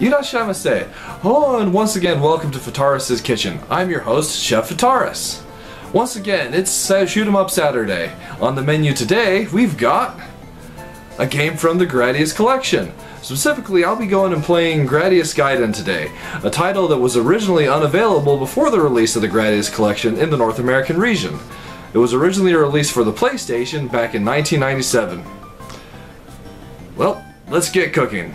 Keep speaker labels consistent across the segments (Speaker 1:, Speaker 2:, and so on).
Speaker 1: Irashamase. Hello and once again welcome to Fitaurus' Kitchen. I'm your host, Chef Fitaurus. Once again, it's Shoot 'em Up Saturday. On the menu today, we've got a game from the Gradius collection. Specifically, I'll be going and playing Gradius Gaiden today, a title that was originally unavailable before the release of the Gradius collection in the North American region. It was originally released for the PlayStation back in 1997. Well, let's get cooking.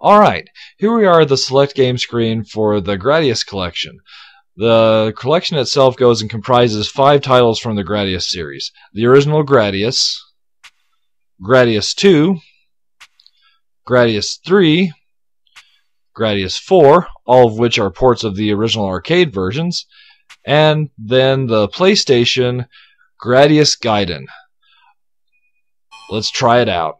Speaker 2: Alright, here we are at the select game screen for the Gradius collection. The collection itself goes and comprises five titles from the Gradius series. The original Gradius, Gradius 2, Gradius 3, Gradius 4, all of which are ports of the original arcade versions, and then the PlayStation Gradius Gaiden. Let's try it out.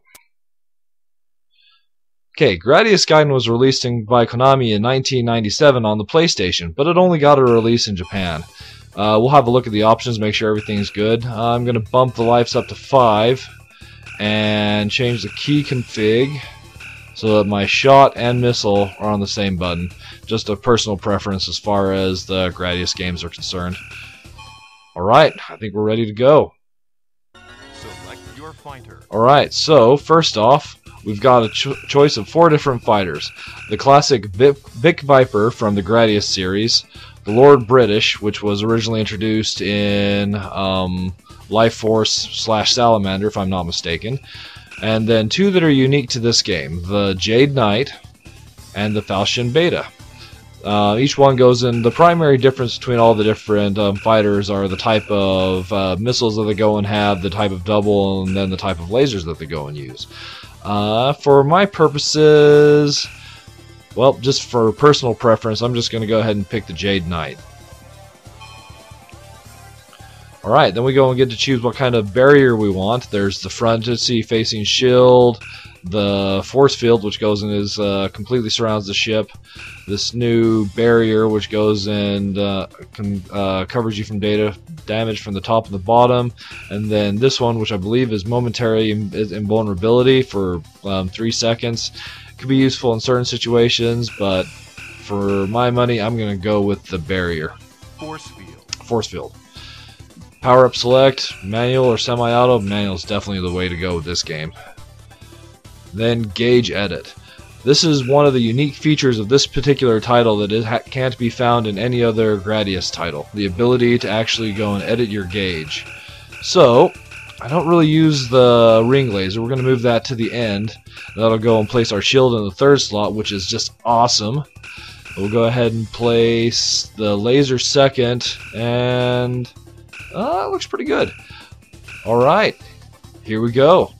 Speaker 2: Okay, Gradius Gaiden was released in, by Konami in 1997 on the PlayStation, but it only got a release in Japan. Uh, we'll have a look at the options, make sure everything's good. Uh, I'm going to bump the lives up to 5 and change the key config so that my shot and missile are on the same button. Just a personal preference as far as the Gradius games are concerned. Alright, I think we're ready to go. Alright, so first off, we've got a cho choice of four different fighters. The classic Vic Viper from the Gradius series, the Lord British, which was originally introduced in um, Life Force slash Salamander, if I'm not mistaken. And then two that are unique to this game, the Jade Knight and the Falchion Beta. Uh, each one goes in. The primary difference between all the different um, fighters are the type of uh, missiles that they go and have, the type of double, and then the type of lasers that they go and use. Uh, for my purposes, well, just for personal preference, I'm just going to go ahead and pick the Jade Knight. Alright, then we go and get to choose what kind of barrier we want. There's the fronticy facing shield, the force field, which goes and is uh, completely surrounds the ship, this new barrier, which goes and uh, can, uh, covers you from data damage from the top and the bottom, and then this one, which I believe is momentary invulnerability for um, three seconds. Could be useful in certain situations, but for my money, I'm going to go with the barrier.
Speaker 3: Force field.
Speaker 2: Force field. Power up select, manual or semi-auto. Manual is definitely the way to go with this game. Then gauge edit. This is one of the unique features of this particular title that it can't be found in any other Gradius title. The ability to actually go and edit your gauge. So, I don't really use the ring laser. We're going to move that to the end. That'll go and place our shield in the third slot, which is just awesome. We'll go ahead and place the laser second, and uh, it looks pretty good. Alright, here we go.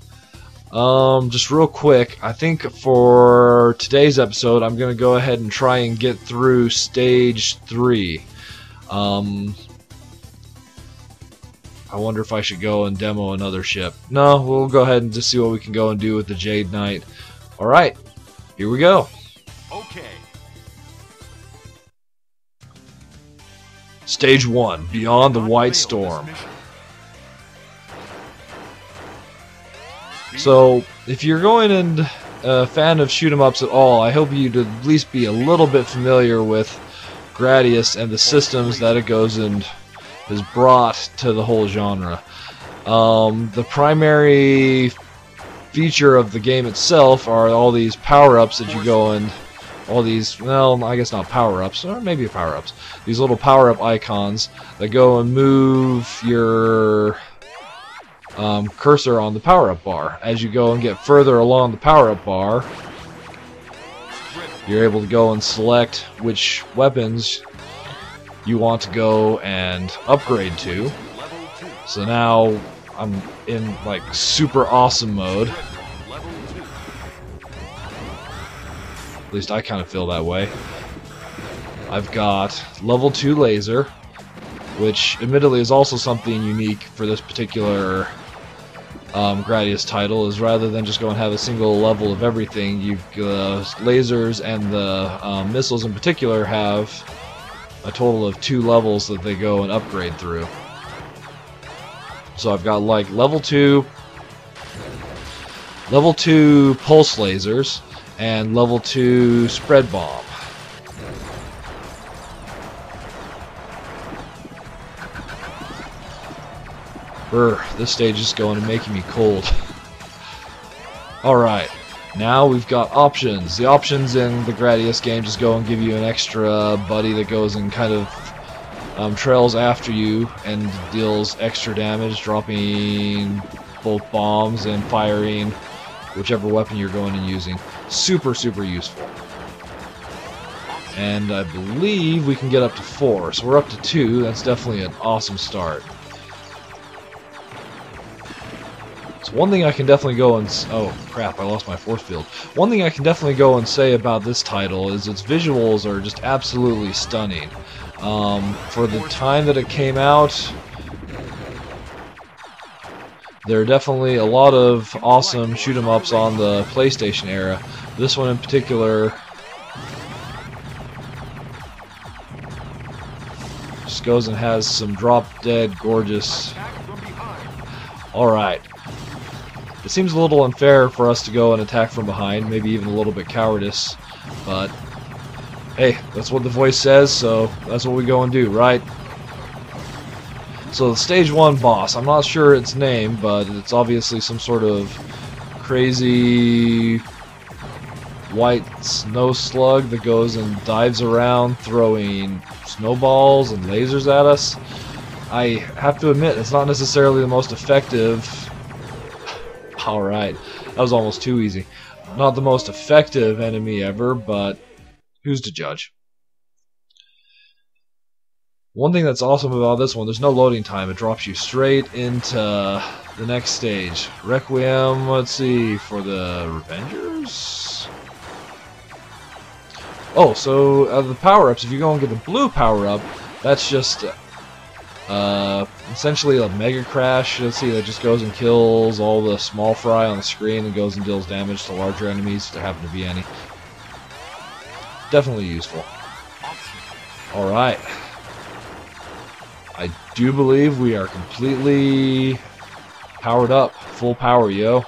Speaker 2: Um, just real quick, I think for today's episode, I'm going to go ahead and try and get through stage 3. Um, I wonder if I should go and demo another ship. No, we'll go ahead and just see what we can go and do with the Jade Knight. Alright, here we go.
Speaker 3: Okay.
Speaker 2: Stage 1, Beyond the White Storm. So, if you're going and a fan of shoot 'em ups at all, I hope you'd at least be a little bit familiar with Gradius and the systems that it goes and has brought to the whole genre. Um, the primary feature of the game itself are all these power-ups that you go and all these, well, I guess not power-ups, or maybe power-ups. These little power-up icons that go and move your um, cursor on the power-up bar. As you go and get further along the power-up bar, you're able to go and select which weapons you want to go and upgrade to. So now I'm in like super awesome mode. At least I kind of feel that way. I've got level 2 laser, which admittedly is also something unique for this particular um, Gradius title, is rather than just go and have a single level of everything, you've uh, lasers and the um, missiles in particular have a total of two levels that they go and upgrade through. So I've got like level 2, level 2 pulse lasers, and level 2 spread bomb. Brr, this stage is going and making me cold. Alright, now we've got options. The options in the Gradius game just go and give you an extra buddy that goes and kind of um, trails after you and deals extra damage, dropping both bombs and firing whichever weapon you're going and using. Super, super useful. And I believe we can get up to four, so we're up to two. That's definitely an awesome start. So one thing I can definitely go and oh crap, I lost my force field. One thing I can definitely go and say about this title is its visuals are just absolutely stunning. Um, for the time that it came out, there are definitely a lot of awesome shoot 'em ups on the PlayStation era. This one in particular just goes and has some drop dead gorgeous. Alright. It seems a little unfair for us to go and attack from behind, maybe even a little bit cowardice, but hey, that's what the voice says, so that's what we go and do, right? So the stage one boss, I'm not sure its name, but it's obviously some sort of crazy white snow slug that goes and dives around throwing snowballs and lasers at us. I have to admit, it's not necessarily the most effective. Alright, that was almost too easy. Not the most effective enemy ever, but Who's to judge? One thing that's awesome about this one, there's no loading time. It drops you straight into the next stage. Requiem, let's see, for the Revengers? Oh, so uh, the power-ups, if you go and get the blue power-up, that's just uh, essentially a Mega Crash. Let's see, that just goes and kills all the small fry on the screen and goes and deals damage to larger enemies if there happen to be any. Definitely useful. Alright. I do believe we are completely powered up. Full power, yo.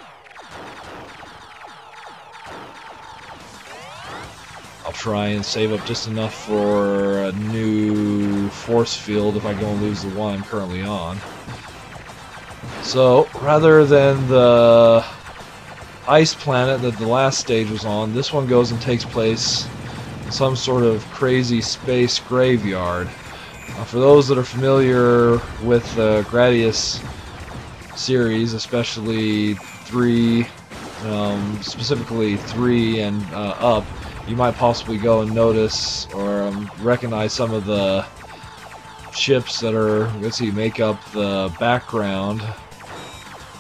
Speaker 2: Try and save up just enough for a new force field if I go and lose the one I'm currently on. So, rather than the ice planet that the last stage was on, this one goes and takes place some sort of crazy space graveyard. Uh, for those that are familiar with the Gradius series, especially 3, um, specifically 3 and uh, up, you might possibly go and notice or um, recognize some of the ships that are, let's see, make up the background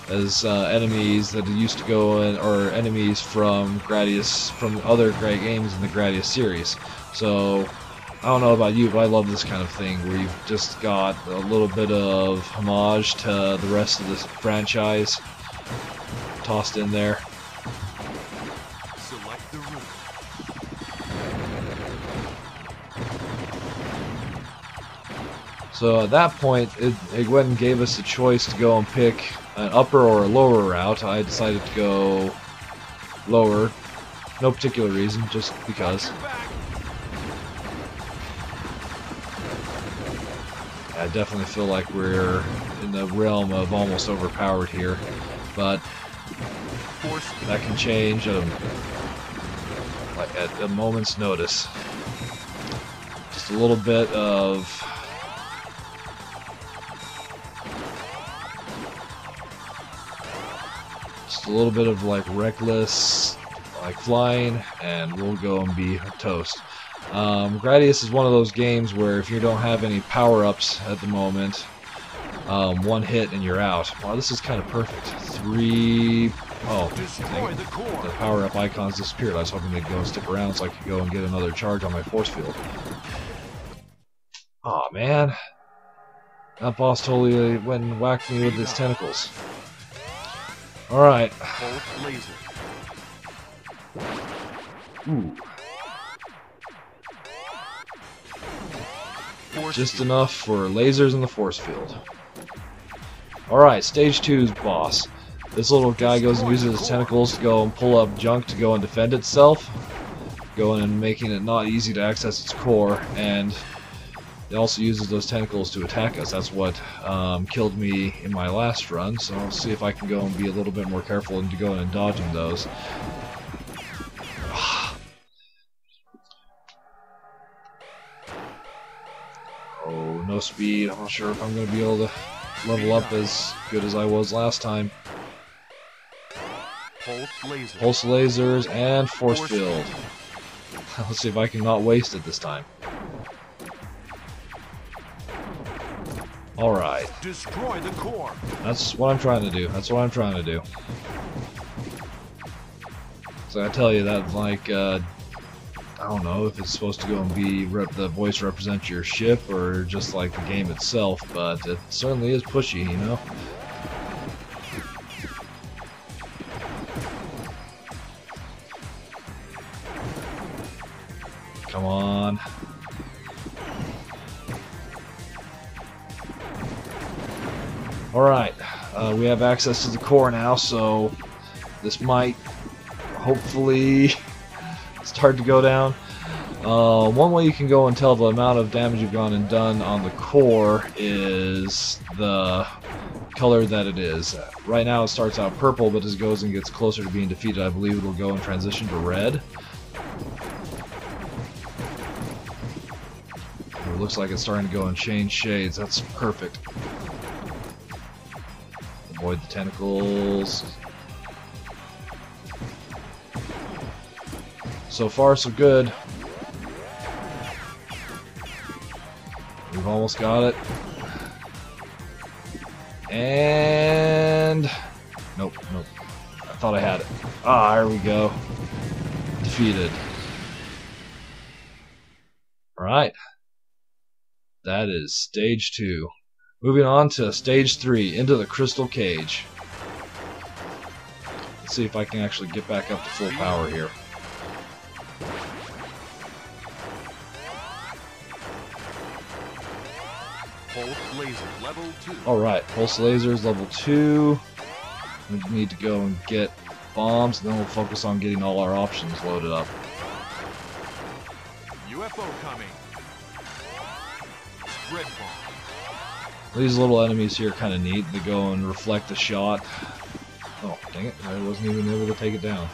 Speaker 2: as uh, enemies that used to go in, or enemies from Gradius, from other great games in the Gradius series. So, I don't know about you, but I love this kind of thing where you've just got a little bit of homage to the rest of this franchise tossed in there. So at that point, it, it went and gave us a choice to go and pick an upper or a lower route. I decided to go lower. No particular reason, just because. I definitely feel like we're in the realm of almost overpowered here, but that can change at a, like at a moment's notice. Just a little bit of a little bit of like reckless, like flying, and we'll go and be toast. Um, Gradius is one of those games where if you don't have any power-ups at the moment, um, one hit and you're out. Wow, this is kind of perfect. Three... Oh, the, the power-up icons disappeared. I was hoping they'd go and stick around so I could go and get another charge on my force field. Aw, oh, man. That boss totally went and whacked me with his tentacles. Alright. Ooh. Just enough for lasers in the force field. Alright, stage two's boss. This little guy goes and uses his tentacles to go and pull up junk to go and defend itself, going and making it not easy to access its core, and it also uses those tentacles to attack us. That's what um, killed me in my last run, so I'll see if I can go and be a little bit more careful into go and dodging those. Oh, no speed. I'm not sure if I'm going to be able to level up as good as I was last time.
Speaker 3: Pulse laser.
Speaker 2: Pulse lasers and force
Speaker 3: Force
Speaker 2: field. Let's see if I can not waste it this time. Alright,
Speaker 3: Destroy the core.
Speaker 2: that's what I'm trying to do. That's what I'm trying to do. So I tell you that, like, uh, I don't know if it's supposed to go and be rep the voice represent your ship or just like the game itself, but it certainly is pushy, you know? Have access to the core now, so this might hopefully start to go down. Uh, one way you can go and tell the amount of damage you've gone and done on the core is the color that it is. Right now it starts out purple, but as it goes and gets closer to being defeated, I believe it'll go and transition to red. It looks like it's starting to go and change shades. That's perfect. Avoid the tentacles. So far, so good. We've almost got it. And... Nope, nope. I thought I had it. Ah, here we go. Defeated. Alright. That is stage two. Moving on to stage three, into the crystal cage. Let's see if I can actually get back up to full power here.
Speaker 3: Pulse laser level 2.
Speaker 2: Alright, pulse lasers level 2. We need to go and get bombs, and then we'll focus on getting all our options loaded up.
Speaker 3: UFO coming. Spread bomb.
Speaker 2: These little enemies here are kind of neat. They go and reflect the shot. Oh, dang it. I wasn't even able to take it down.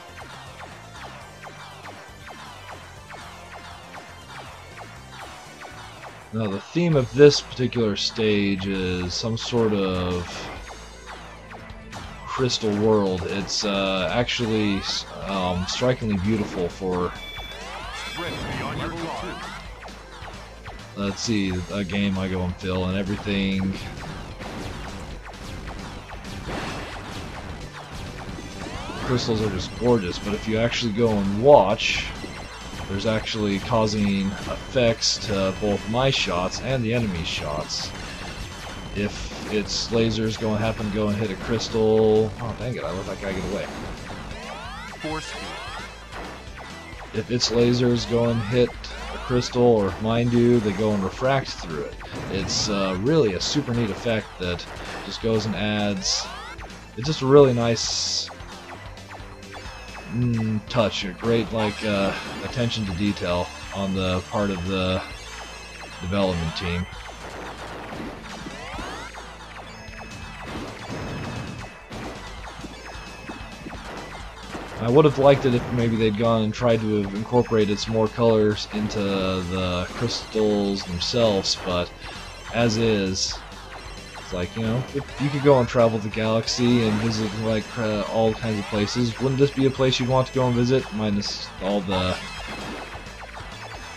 Speaker 2: Now, the theme of this particular stage is some sort of crystal world. It's uh, actually um, strikingly beautiful for let's see, a game I go and fill and everything. Crystals are just gorgeous, but if you actually go and watch, there's actually causing effects to both my shots and the enemy's shots. If its lasers go and happen to go and hit a crystal, oh dang it, I let that guy get away.
Speaker 3: Force field.
Speaker 2: If its lasers go and hit a crystal or mine do, they go and refract through it. It's uh, really a super neat effect that just goes and adds. It's just a really nice mm, touch, a great like uh, attention to detail on the part of the development team. I would have liked it if maybe they'd gone and tried to have incorporated some more colors into the crystals themselves, but as is, it's like, you know, if you could go and travel the galaxy and visit like uh, all kinds of places, wouldn't this be a place you'd want to go and visit? Minus all the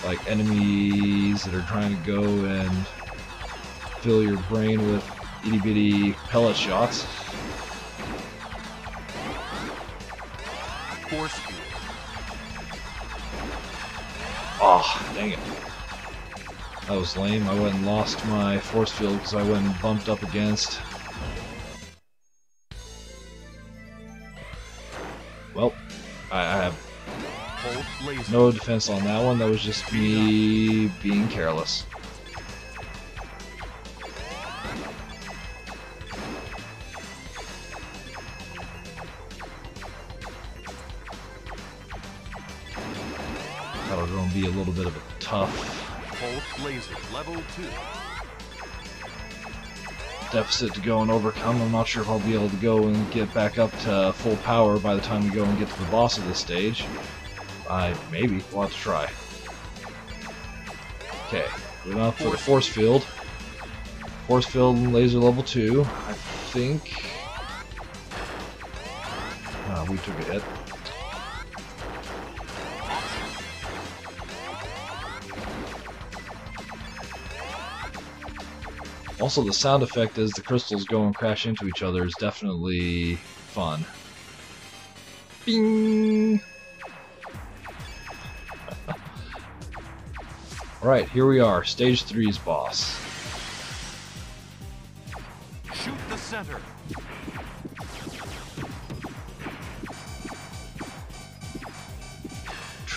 Speaker 2: like enemies that are trying to go and fill your brain with itty bitty pellet shots. Oh, dang it. That was lame. I went and lost my force field because I went and bumped up against. Well, I, I have no defense on that one. That was just me being careless.
Speaker 3: Laser level 2.
Speaker 2: deficit to go and overcome. I'm not sure if I'll be able to go and get back up to full power by the time we go and get to the boss of this stage. I maybe we'll have to try. Okay, We're going for the force field. Force field laser level two. I think. Ah, we took a hit. Also, the sound effect as the crystals go and crash into each other is definitely fun. Bing! Alright, here we are, stage 3's boss.
Speaker 3: Shoot the center.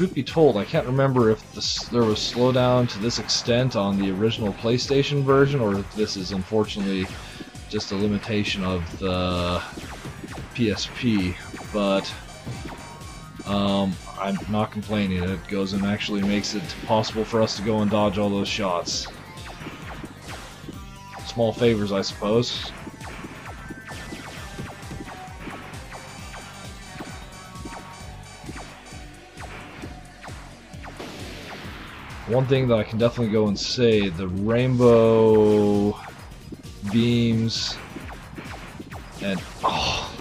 Speaker 2: Truth be told, I can't remember if this, there was slowdown to this extent on the original PlayStation version, or if this is unfortunately just a limitation of the PSP, but um, I'm not complaining. It goes and actually makes it possible for us to go and dodge all those shots. Small favors, I suppose. One thing that I can definitely go and say, the rainbow beams and oh,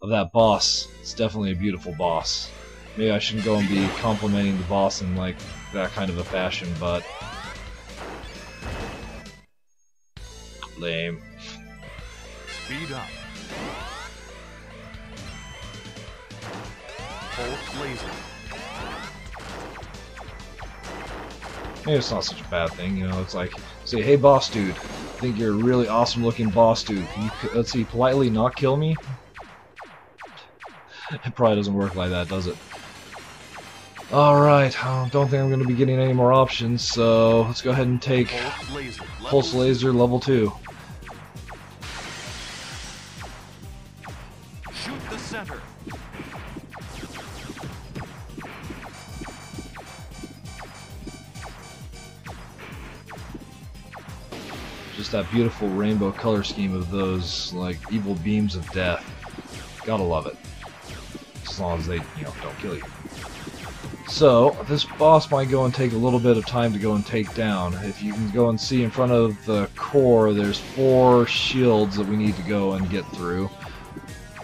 Speaker 2: of that boss, it's definitely a beautiful boss. Maybe I shouldn't go and be complimenting the boss in like that kind of a fashion, but lame.
Speaker 3: Speed up. Pulse laser.
Speaker 2: Maybe it's not such a bad thing, you know, it's like, say, hey boss dude, I think you're a really awesome looking boss dude, you, let's see, politely not kill me? it probably doesn't work like that, does it? Alright, I don't think I'm going to be getting any more options, so let's go ahead and take
Speaker 3: Pulse Laser,
Speaker 2: Pulse Laser level 2. Beautiful rainbow color scheme of those like evil beams of death. Gotta love it. As long as they, you know, don't kill you. So, this boss might go and take a little bit of time to go and take down. If you can go and see in front of the core, there's four shields that we need to go and get through.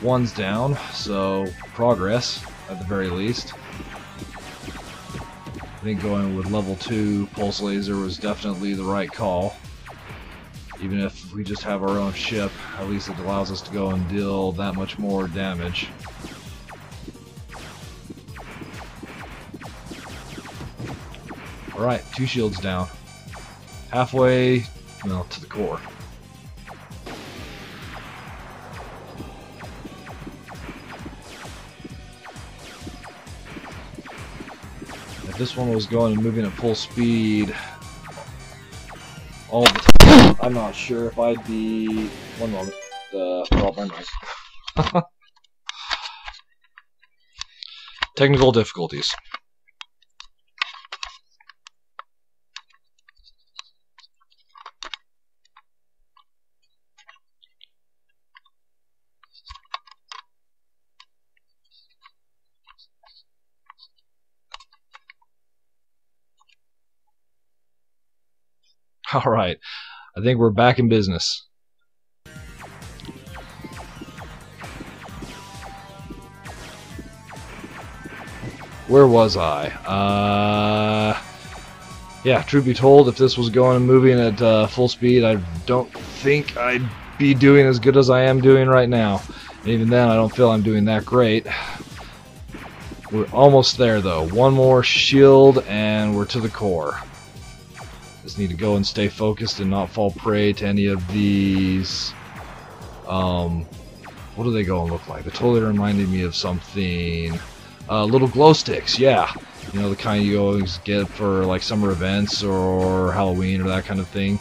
Speaker 2: One's down, so progress, at the very least. I think going with level 2 pulse laser was definitely the right call. Even if we just have our own ship, at least it allows us to go and deal that much more damage. Alright, two shields down. Halfway, well, to the core. If this one was going and moving at full speed all the time, I'm not sure if I'd be... One moment. Uh, mic. Technical difficulties. All right. I think we're back in business. Where was I? Uh, yeah, truth be told, if this was going and moving at uh, full speed, I don't think I'd be doing as good as I am doing right now. And even then, I don't feel I'm doing that great. We're almost there, though. One more shield, and we're to the core. Just need to go and stay focused and not fall prey to any of these. Um, what do they go and look like? They totally reminded me of something. Uh, little glow sticks, yeah. You know the kind you always get for like summer events or Halloween or that kind of thing.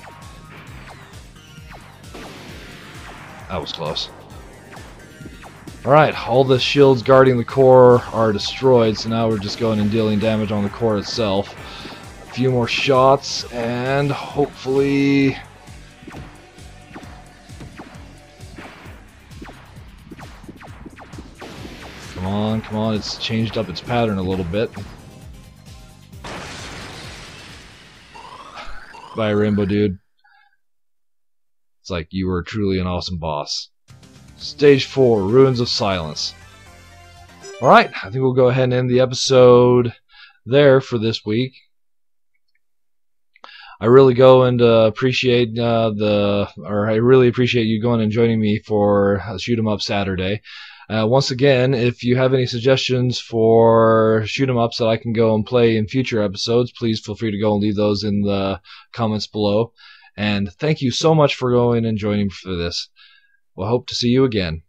Speaker 2: That was close. Alright, all the shields guarding the core are destroyed, so now we're just going and dealing damage on the core itself. Few more shots, and hopefully... Come on, come on, it's changed up its pattern a little bit. Bye, Rainbow Dude. It's like you were truly an awesome boss. Stage 4, Ruins of Silence. Alright, I think we'll go ahead and end the episode there for this week. I really go and uh, appreciate uh, the, or I really appreciate you going and joining me for Shoot 'em Up Saturday. Uh, once again, if you have any suggestions for shoot 'em ups that I can go and play in future episodes, please feel free to go and leave those in the comments below. And thank you so much for going and joining for this. We'll hope to see you again.